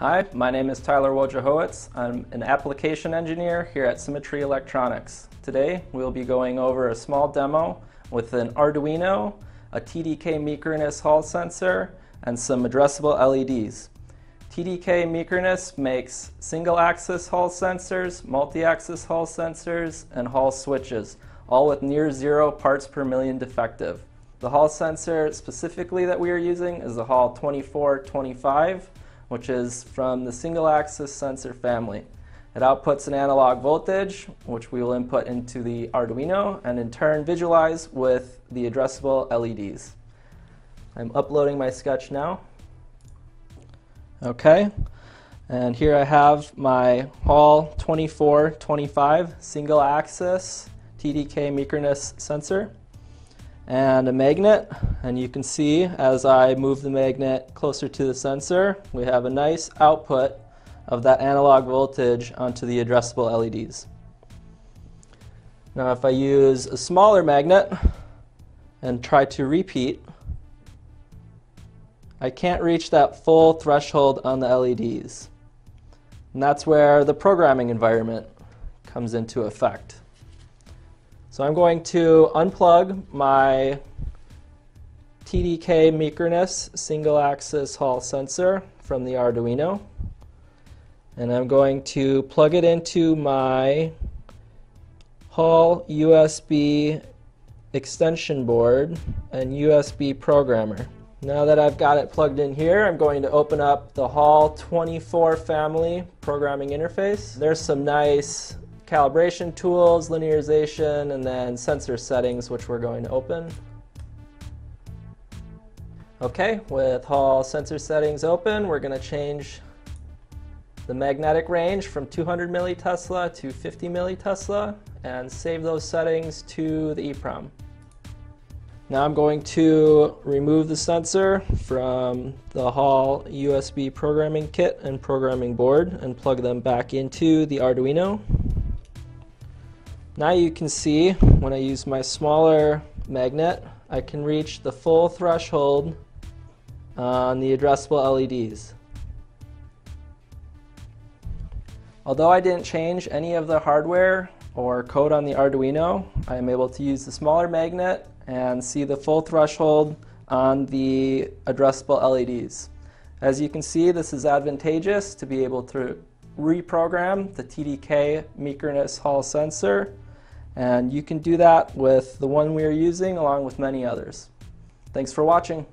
Hi, my name is Tyler Wojciechowicz. I'm an application engineer here at Symmetry Electronics. Today we'll be going over a small demo with an Arduino, a TDK Micronas Hall sensor, and some addressable LEDs. TDK Micronas makes single-axis Hall sensors, multi-axis Hall sensors, and Hall switches, all with near zero parts per million defective. The Hall sensor specifically that we are using is the HAL 2425 which is from the single axis sensor family. It outputs an analog voltage, which we will input into the Arduino, and in turn visualize with the addressable LEDs. I'm uploading my sketch now. Okay, and here I have my HAL 2425 single axis TDK Micronas sensor and a magnet. And you can see as I move the magnet closer to the sensor, we have a nice output of that analog voltage onto the addressable LEDs. Now if I use a smaller magnet and try to repeat, I can't reach that full threshold on the LEDs. And that's where the programming environment comes into effect. So I'm going to unplug my TDK Micronas single axis Hall sensor from the Arduino. And I'm going to plug it into my HAL USB extension board and USB programmer. Now that I've got it plugged in here, I'm going to open up the HAL 24 family programming interface. There's some nice calibration tools, linearization, and then sensor settings, which we're going to open. Okay, with Hall sensor settings open, we're going to change the magnetic range from 200 millitesla to 50 millitesla and save those settings to the EEPROM. Now I'm going to remove the sensor from the HAL USB programming kit and programming board and plug them back into the Arduino. Now you can see when I use my smaller magnet, I can reach the full threshold on the addressable LEDs. Although I didn't change any of the hardware or code on the Arduino, I am able to use the smaller magnet and see the full threshold on the addressable LEDs. As you can see, this is advantageous to be able to reprogram the TDK Micronas Hall sensor and you can do that with the one we are using along with many others. Thanks for watching.